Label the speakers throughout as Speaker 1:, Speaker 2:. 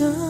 Speaker 1: 저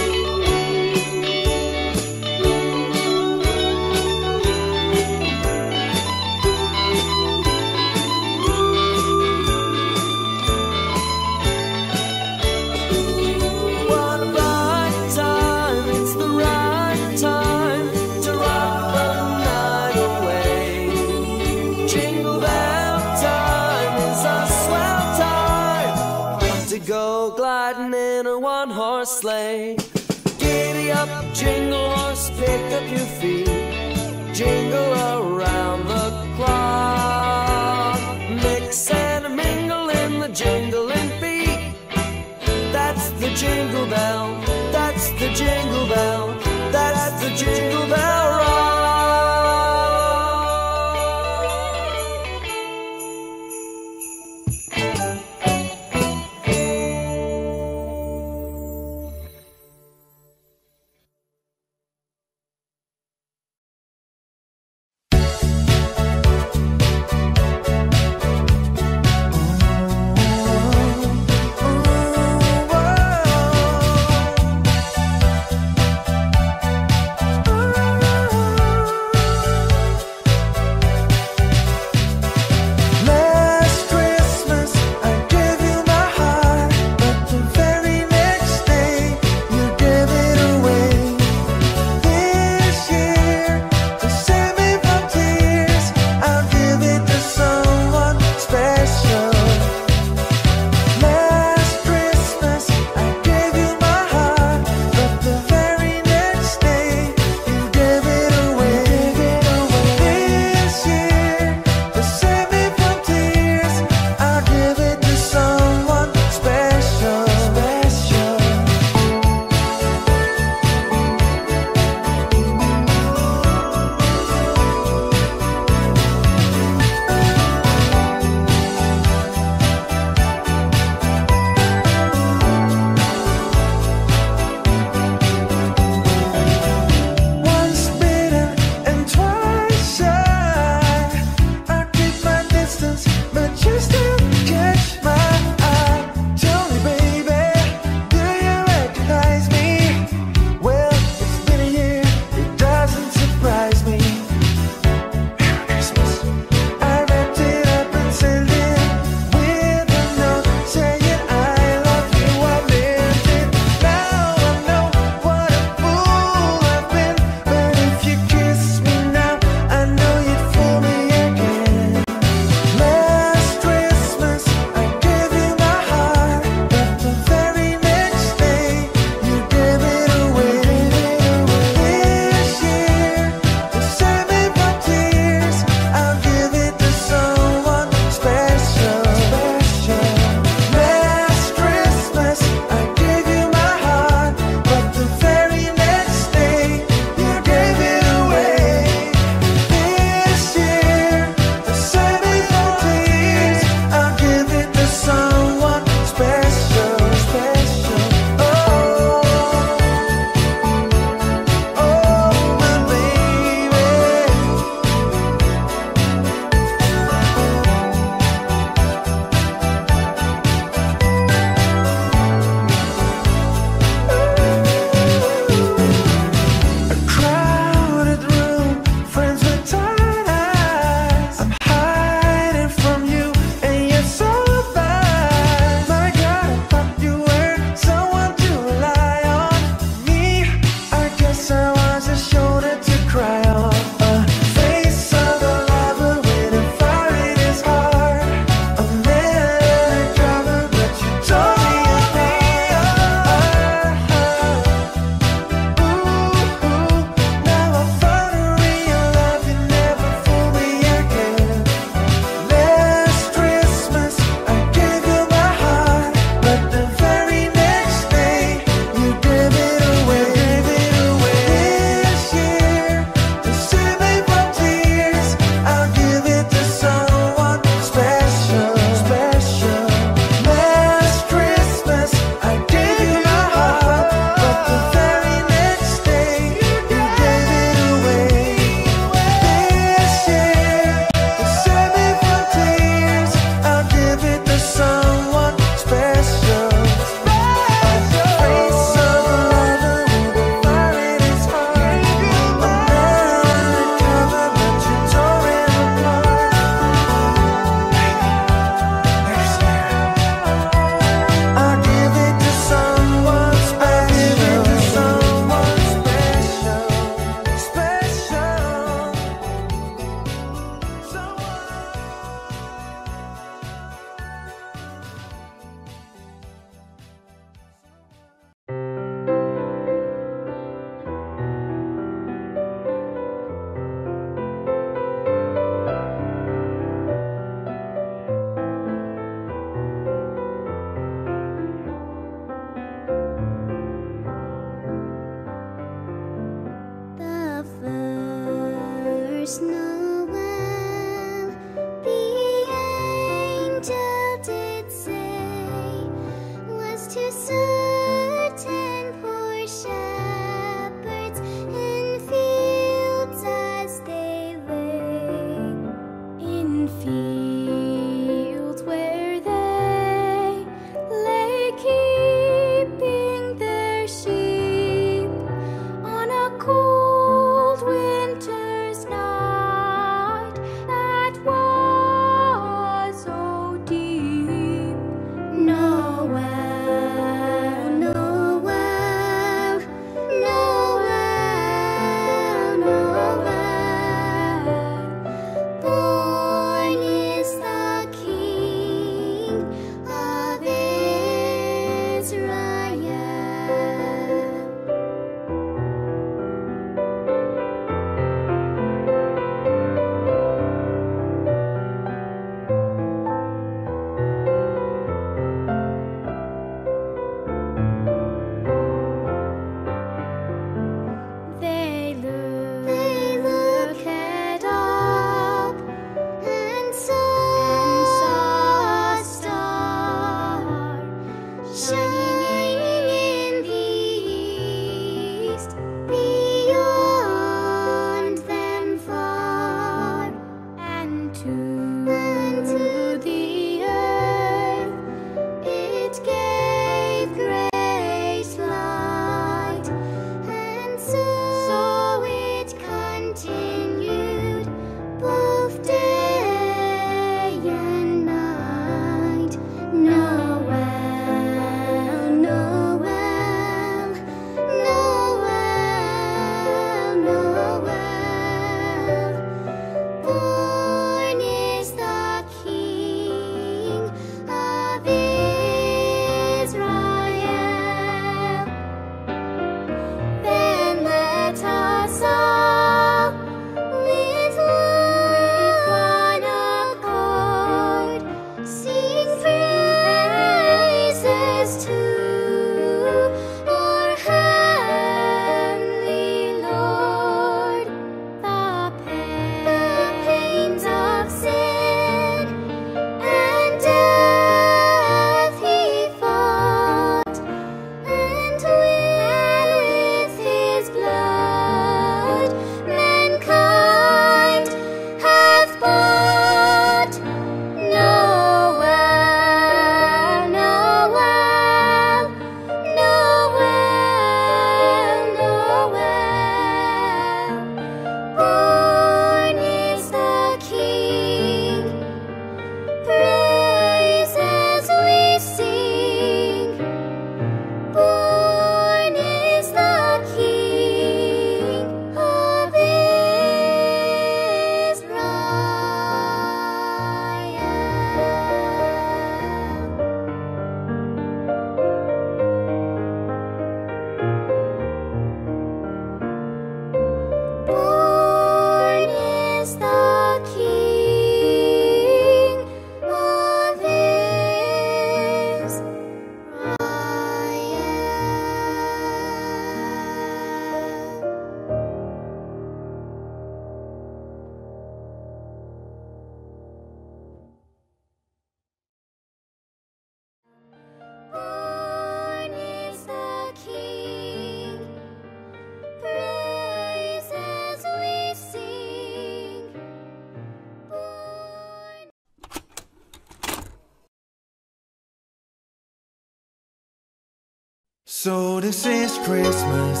Speaker 1: this is Christmas.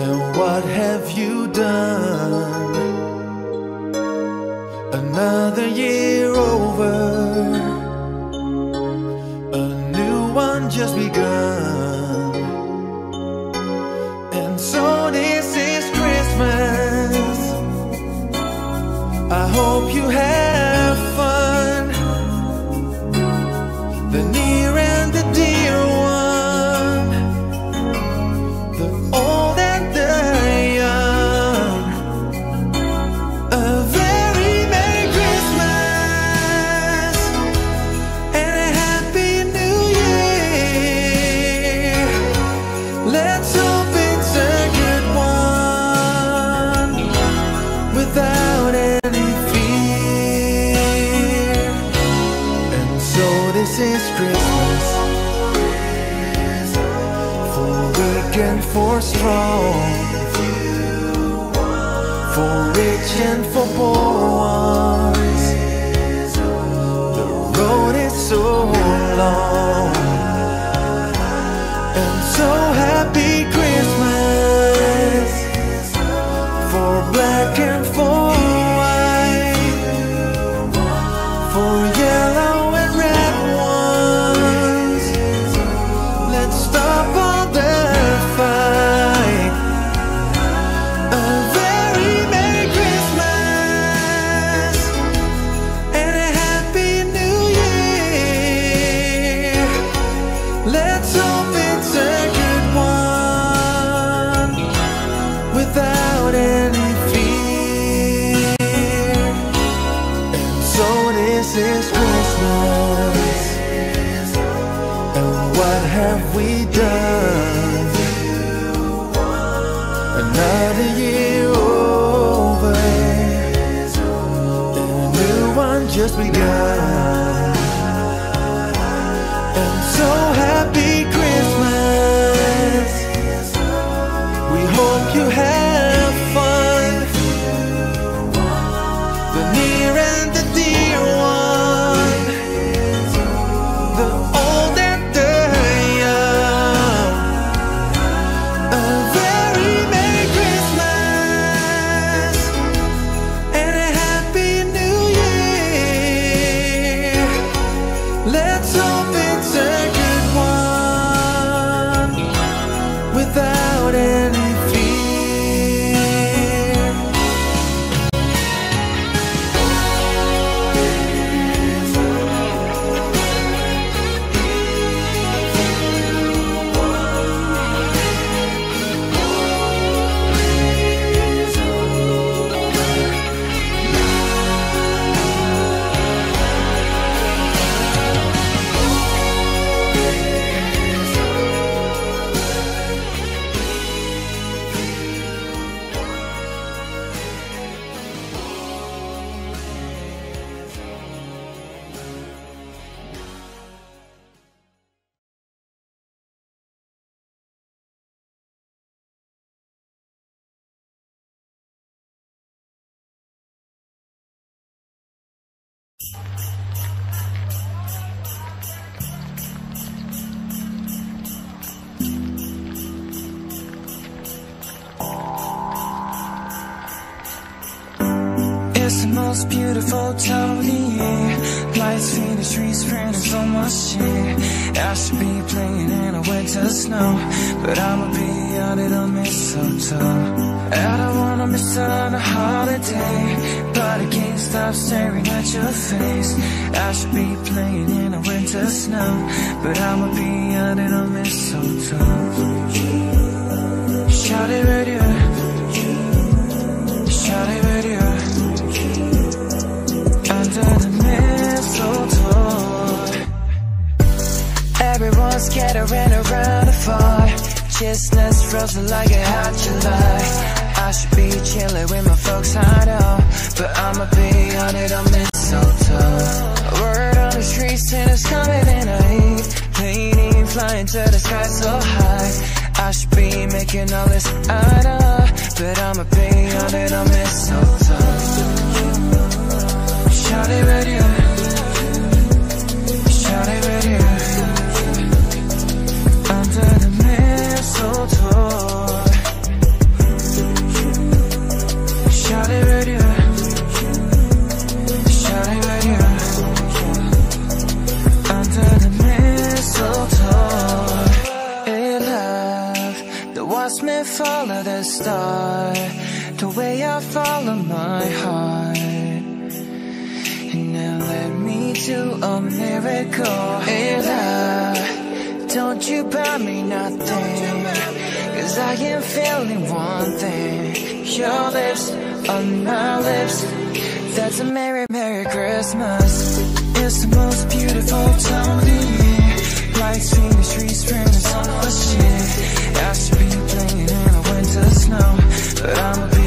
Speaker 1: And what have you done?
Speaker 2: Staring at your face. I should be playing in a winter snow, but I'ma be at a mistletoe. Shout it radio, shout it radio under the mistletoe. Everyone's scattering around the fire. Chestnuts frozen like a hot July. I should be chilling with my folks, I know. But I'ma be on it on mistletoe. Word on the streets and it's coming in a heat. Painting flying to the sky so high. I should be making all this I know. But I'ma be on it on mistletoe. It The way I follow my heart. And now let me do a miracle. Hey love, don't you buy me nothing. Cause I am feeling one thing. Your lips on my lips. That's a merry, merry Christmas. It's the most beautiful time of the year. Lights in the streets, spreading so much cheer. Winter snow. But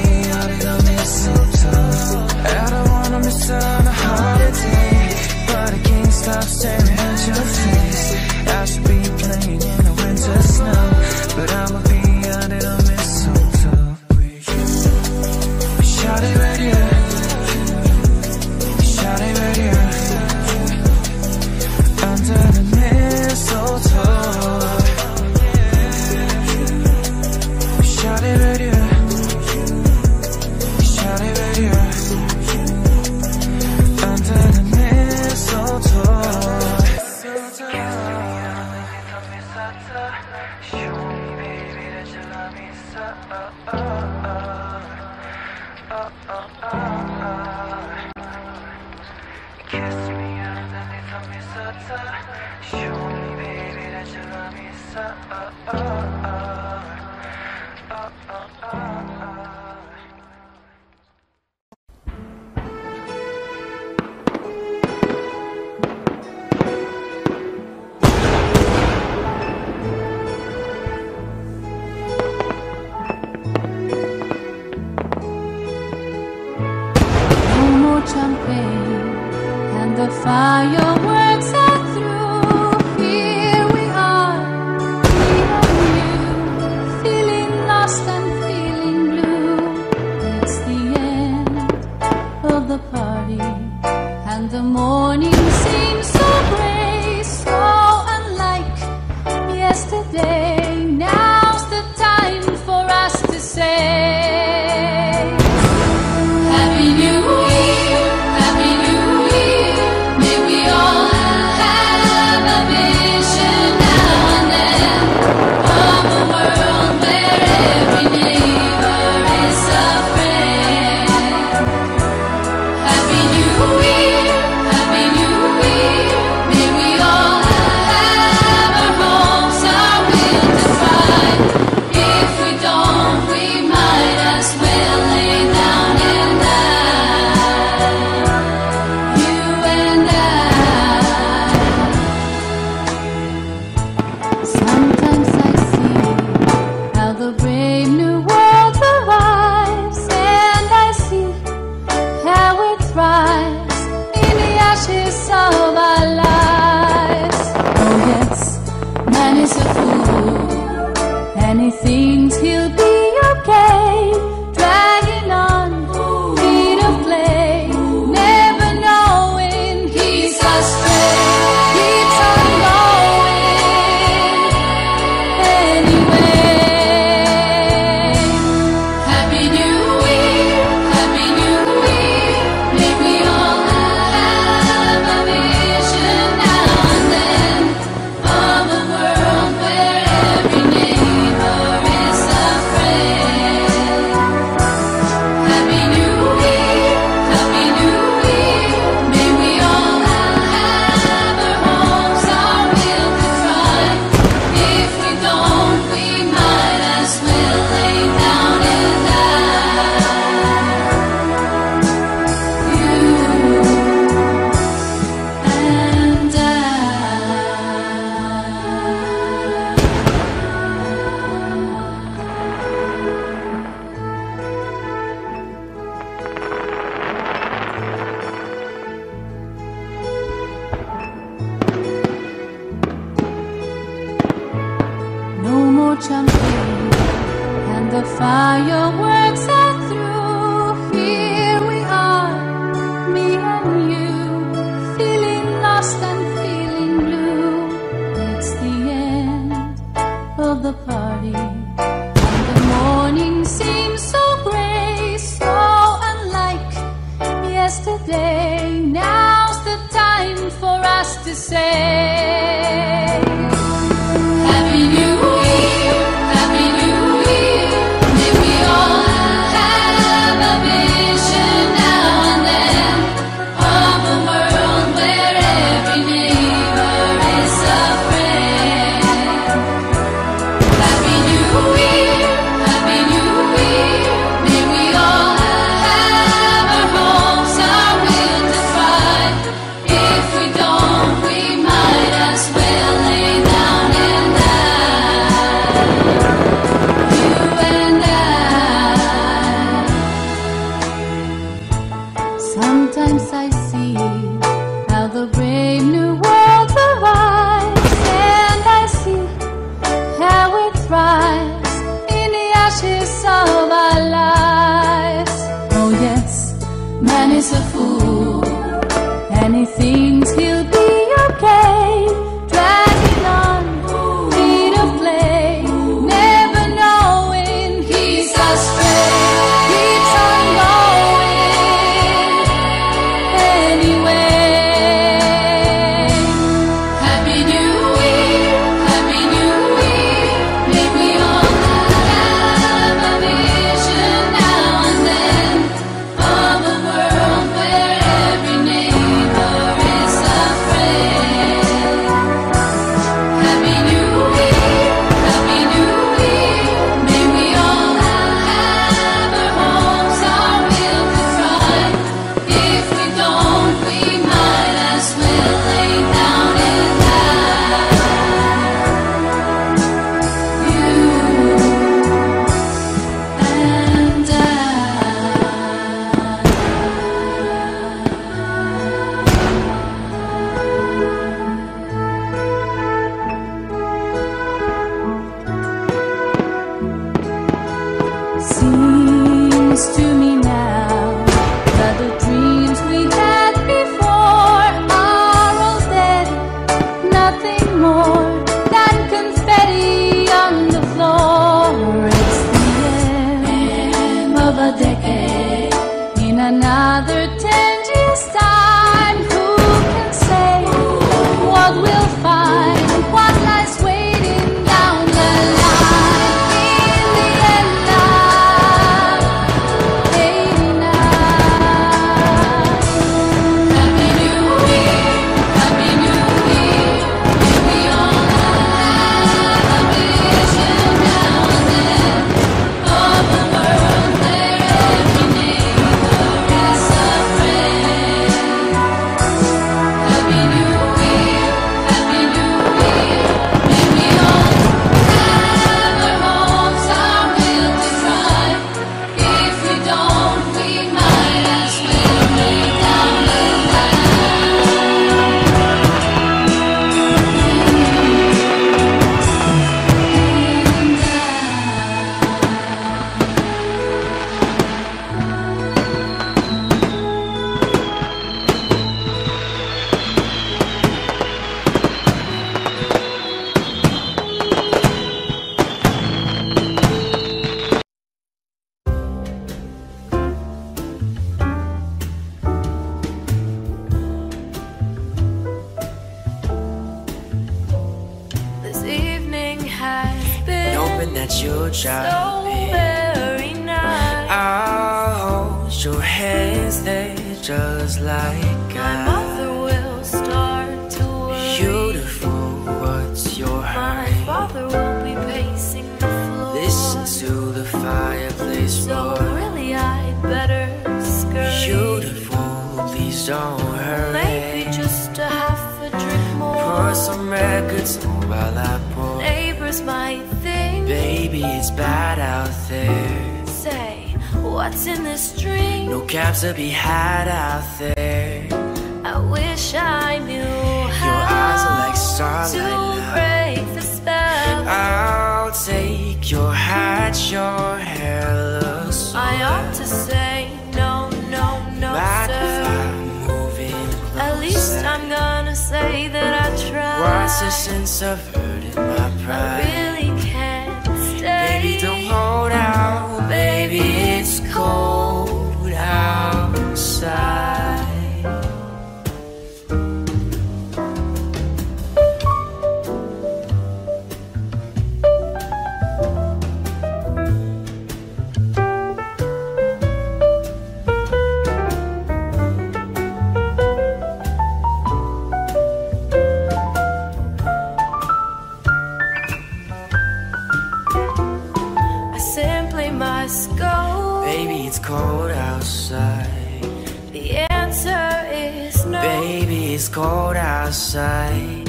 Speaker 3: must go.
Speaker 4: Baby, it's cold outside.
Speaker 3: The answer is no.
Speaker 4: Baby, it's cold outside.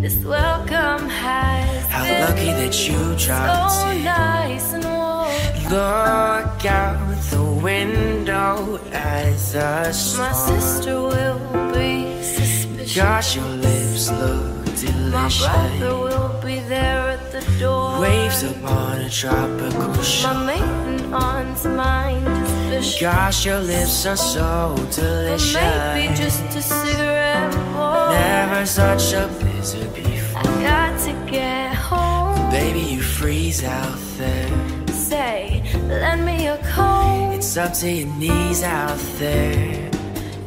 Speaker 3: This welcome has
Speaker 4: How
Speaker 3: been
Speaker 4: lucky that you dropped
Speaker 3: so
Speaker 4: in.
Speaker 3: nice and warm.
Speaker 4: Look out the window at the
Speaker 3: My sister will be suspicious.
Speaker 4: Gosh, your lips look delicious.
Speaker 3: My brother will be there at the door.
Speaker 4: Waves upon a tropical shore.
Speaker 3: Maiden aunt's mind.
Speaker 4: Gosh, your lips are so
Speaker 3: Or
Speaker 4: delicious.
Speaker 3: maybe just a cigarette more.
Speaker 4: Never such a blizzard
Speaker 3: I got to get home.
Speaker 4: Baby, you freeze out there.
Speaker 3: Say, lend me a coat.
Speaker 4: It's up to your knees out there.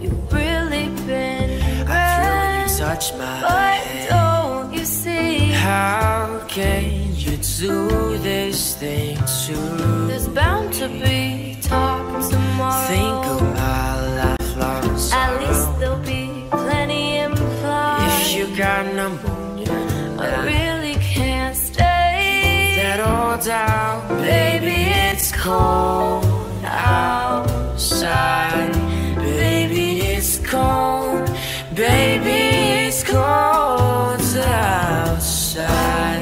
Speaker 3: You've really been
Speaker 4: I feel when you touch my
Speaker 3: But
Speaker 4: head.
Speaker 3: don't you see?
Speaker 4: How can you do this thing to
Speaker 3: There's bound to be talk tomorrow.
Speaker 4: Think of my lifelong
Speaker 3: At least there'll be plenty implied.
Speaker 4: If you got pneumonia,
Speaker 3: I really can't stay.
Speaker 4: that all down, baby, it's cold outside. Baby, it's cold. Baby, it's cold outside.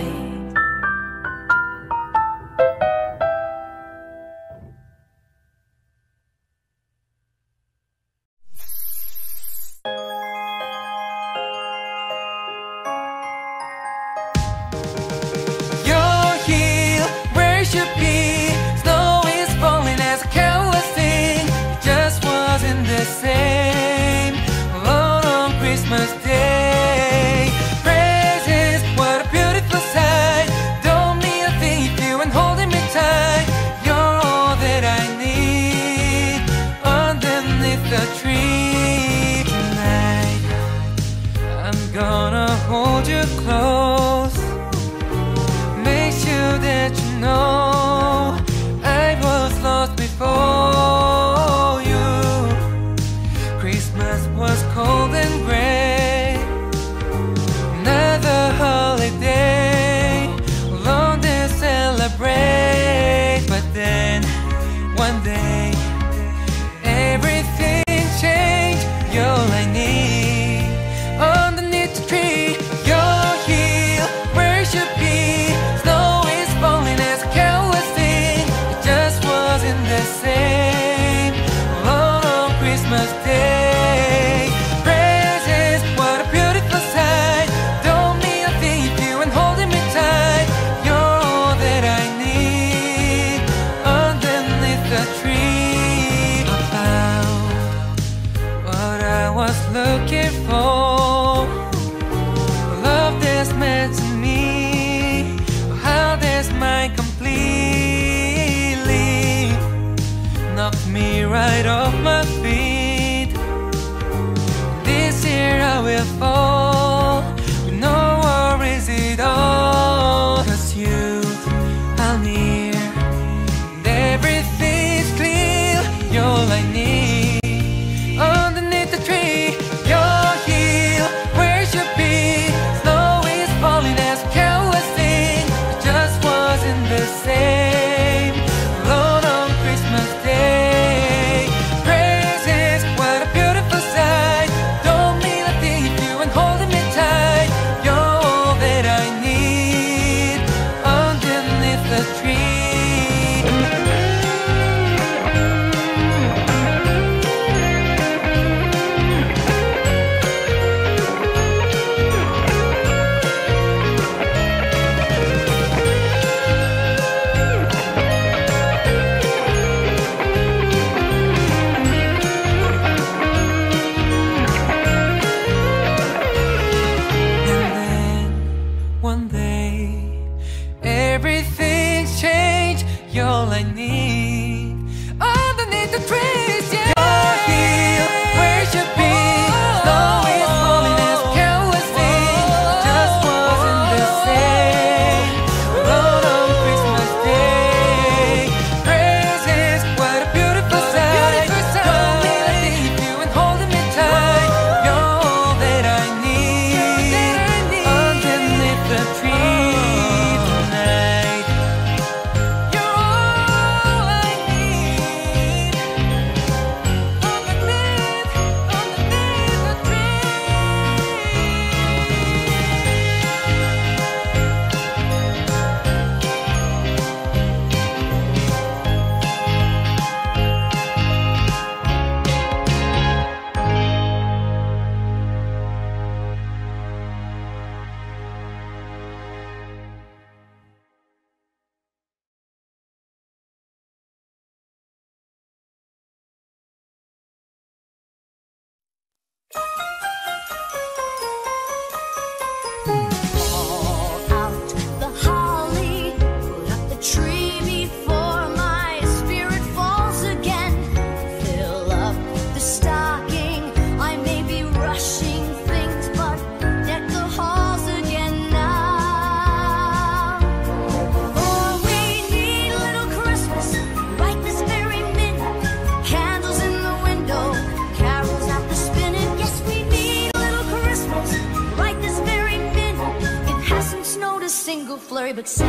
Speaker 5: On Christmas Bye. But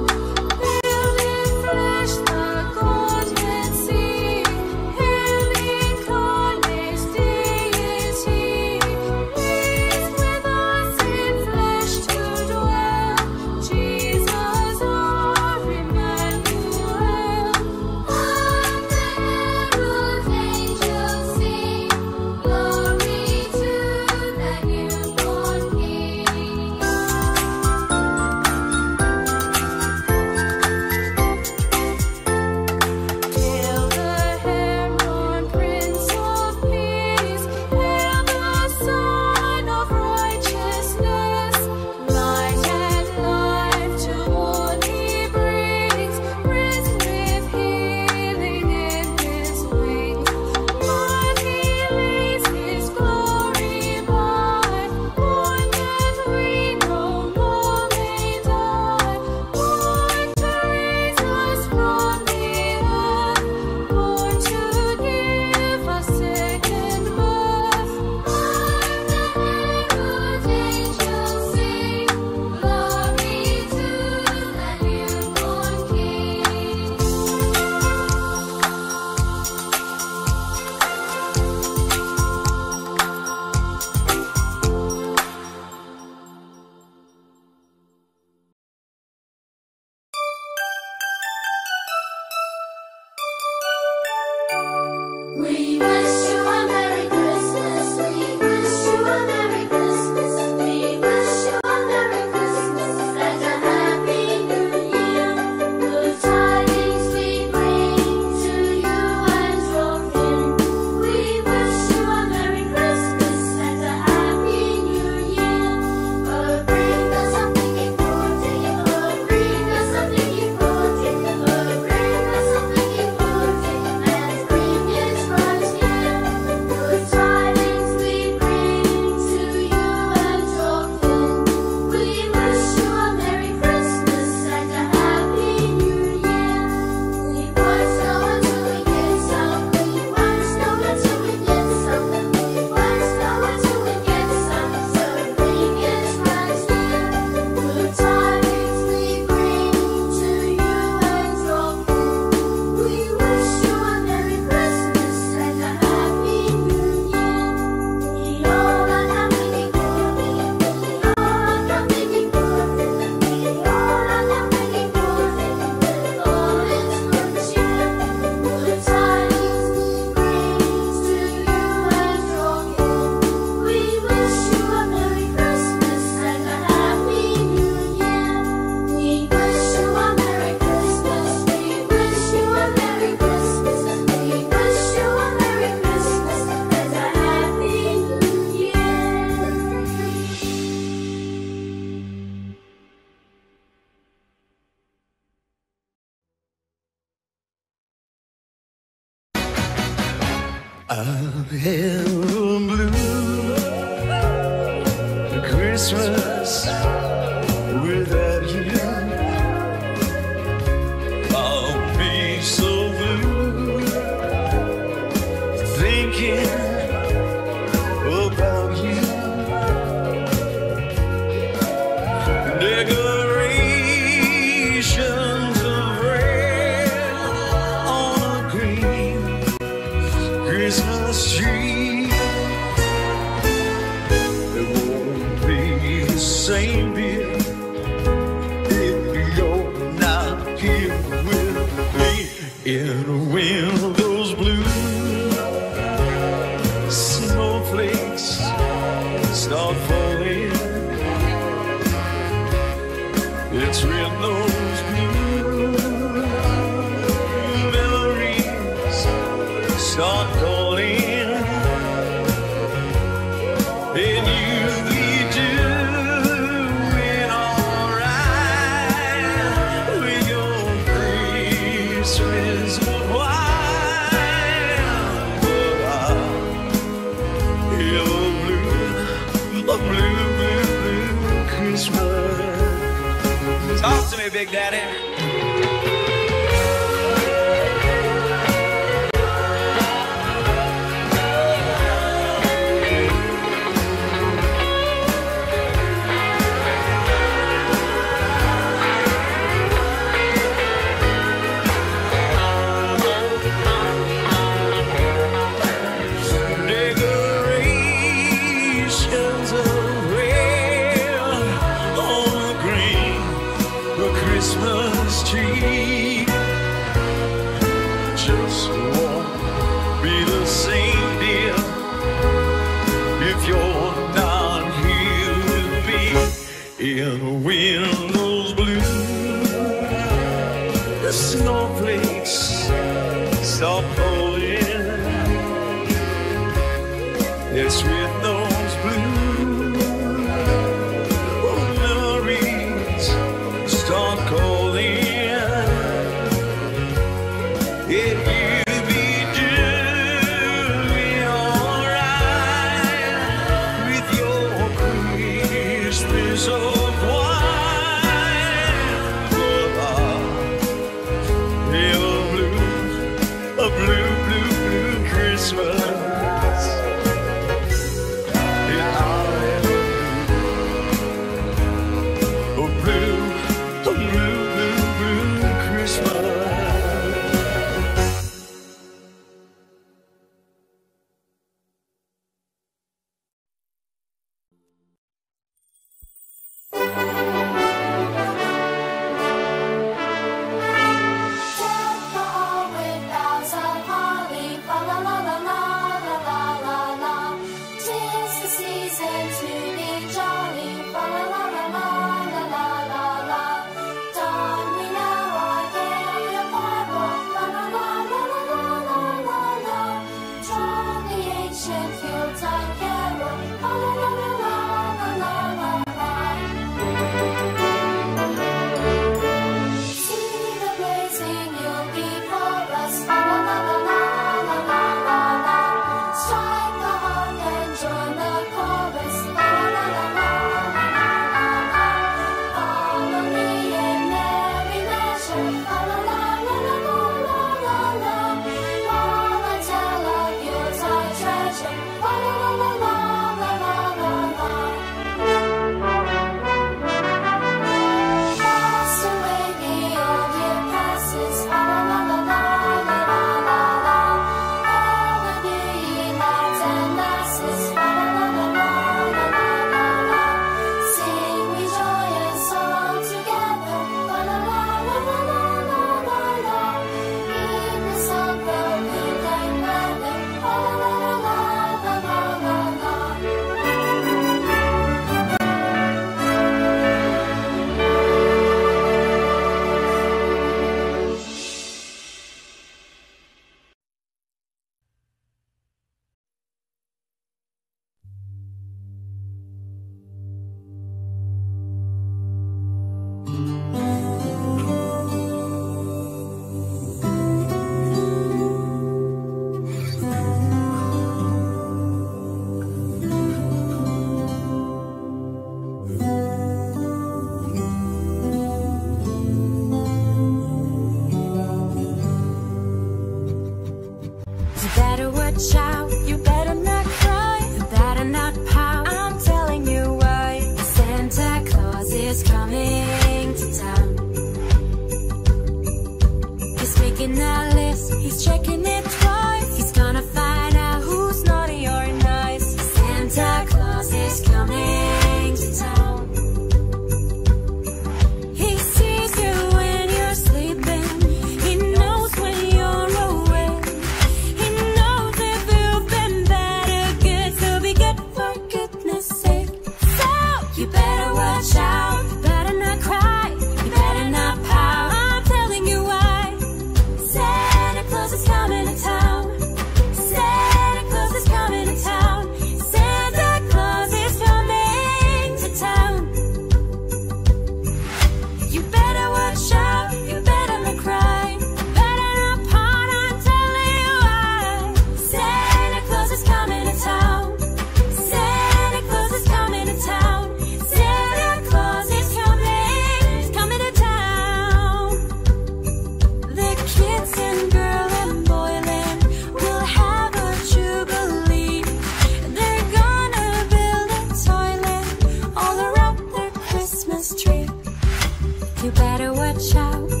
Speaker 5: You
Speaker 2: better watch out.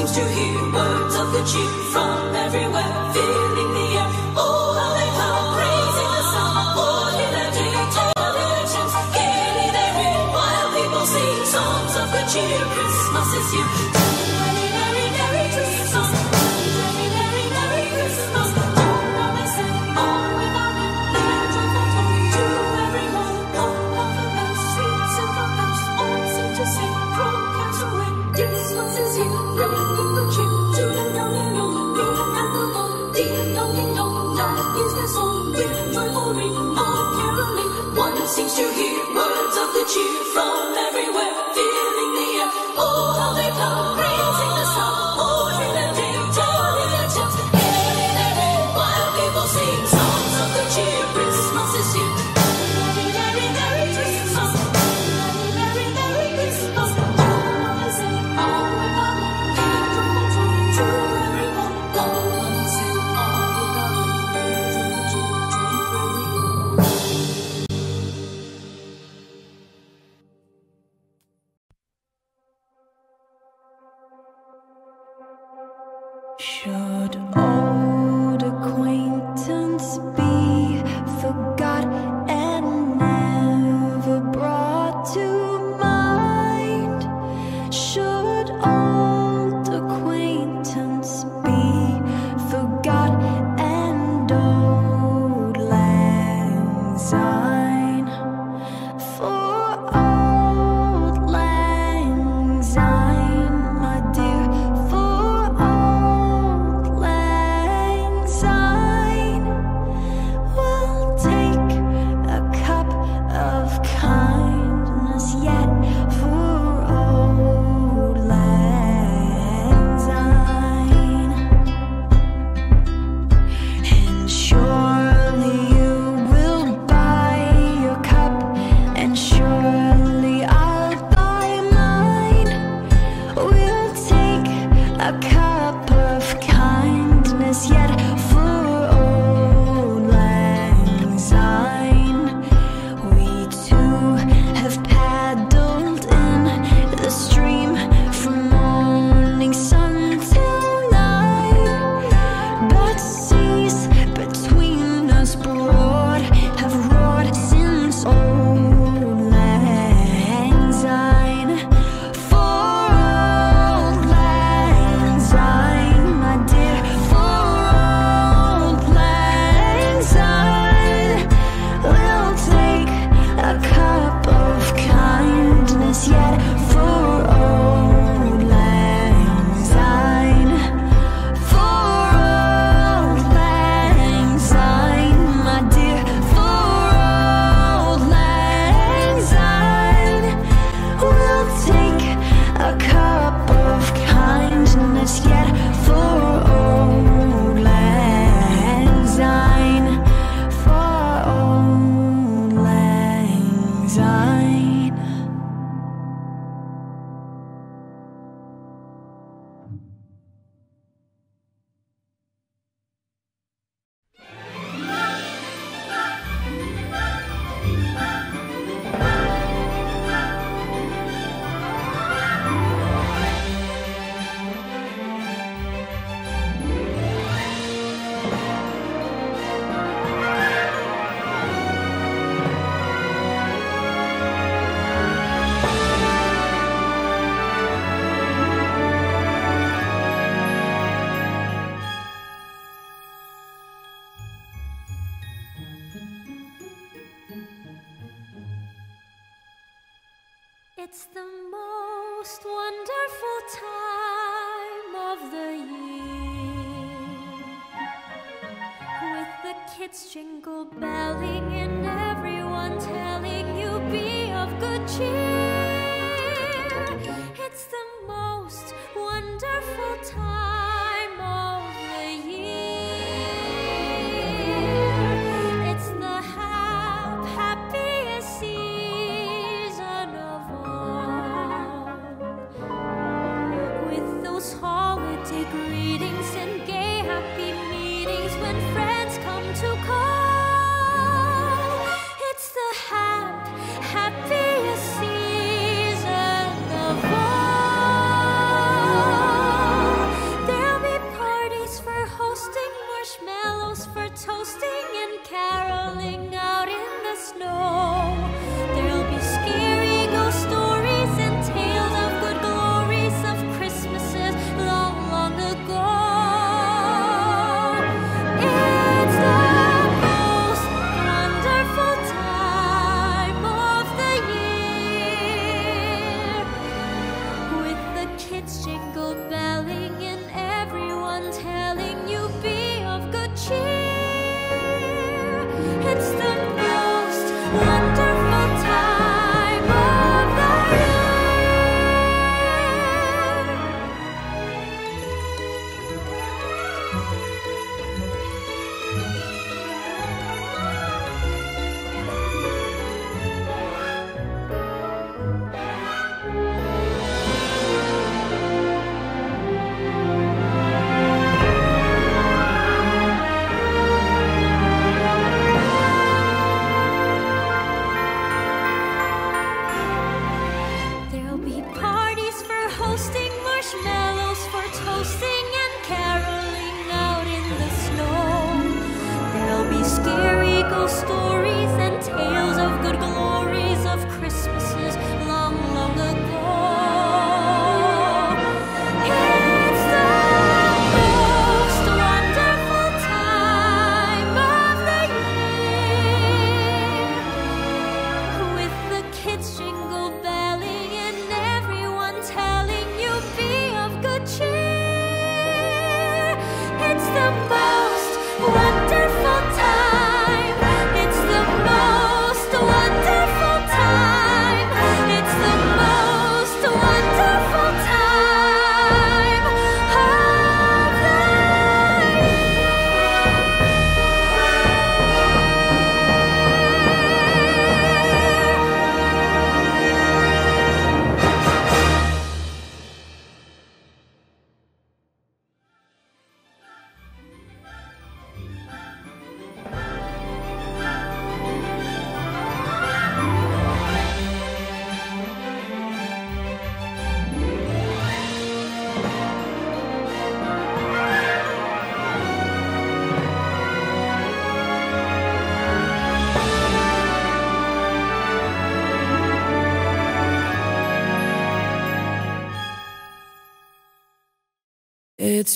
Speaker 6: seems to hear words of the cheer from everywhere, filling the air. Oh, how they howl, praising the sound, oh, All in a day, tell their gaily they read, while people sing songs of the cheer. Christmas is here. phone.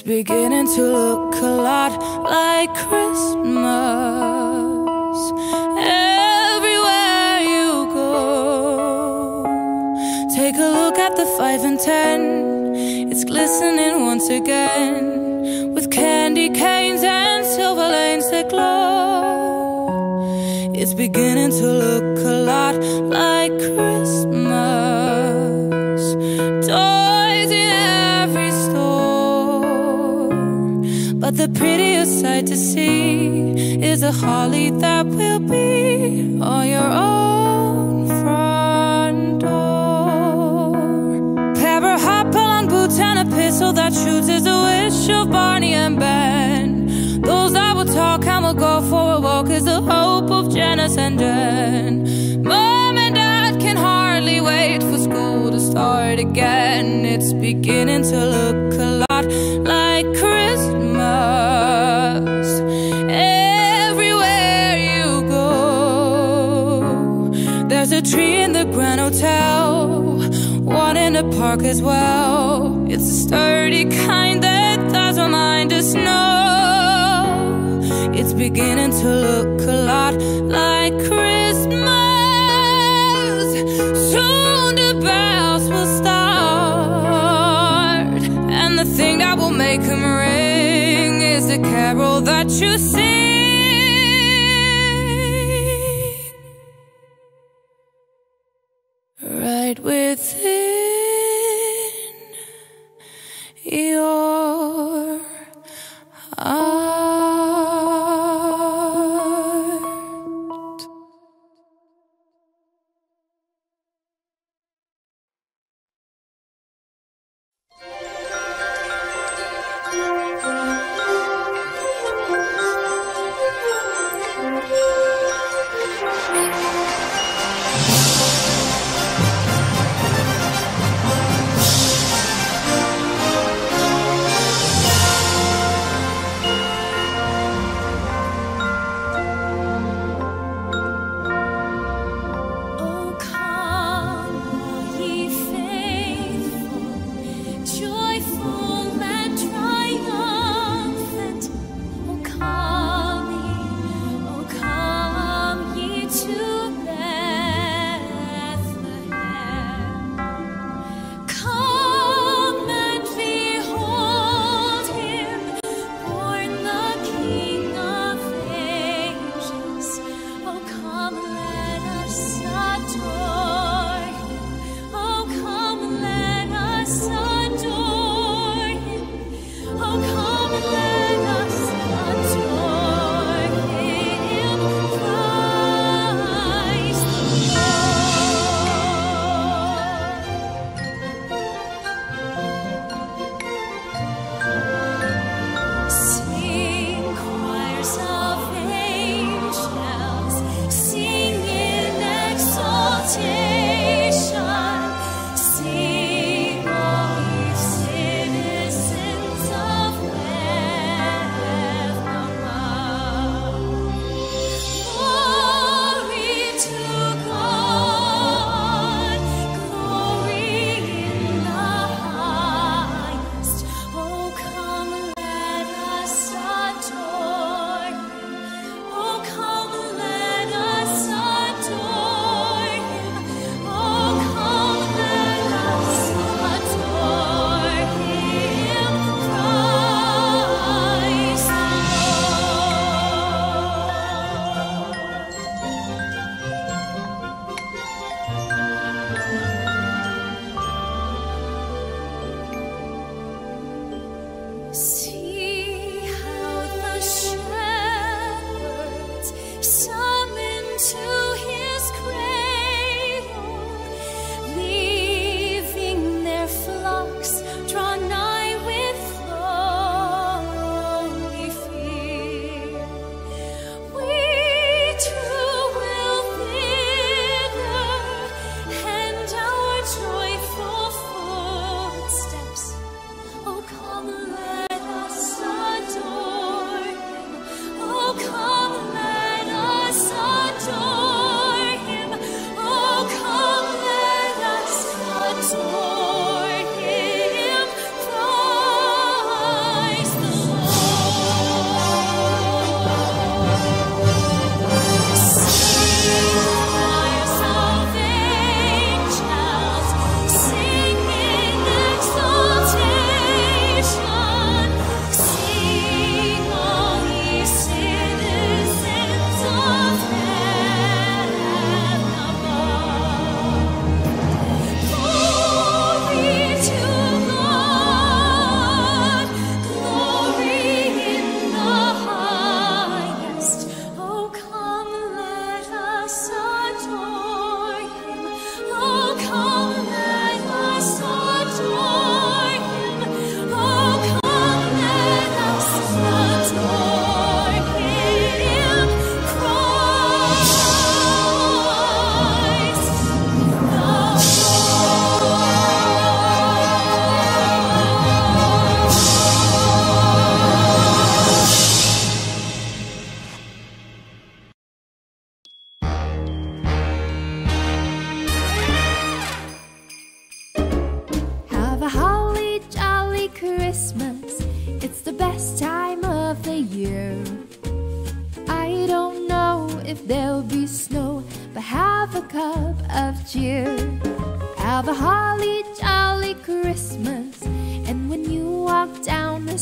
Speaker 6: beginning to look a lot like Christmas. Everywhere you go, take a look at the five and ten. It's glistening once again with candy canes and silver lanes that glow. It's beginning to look.
Speaker 3: Prettiest sight to see is a holly that will be on your own front door. Pair of hot long boots and a pistol that shoots is the wish of Barney and Ben. Those that will talk and will go for a walk is the hope of Janice and Jen. Mom and Dad can hardly wait for school to start again. It's beginning to look a lot like Hotel, one in the park as well. It's a sturdy kind that doesn't mind the snow. It's beginning to look a lot like Christmas. Soon the bells will start, and the thing that will make them ring is the carol that you sing.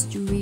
Speaker 7: history.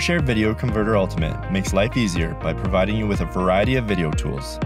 Speaker 8: Share Video Converter Ultimate makes life easier by providing you with a variety of video tools.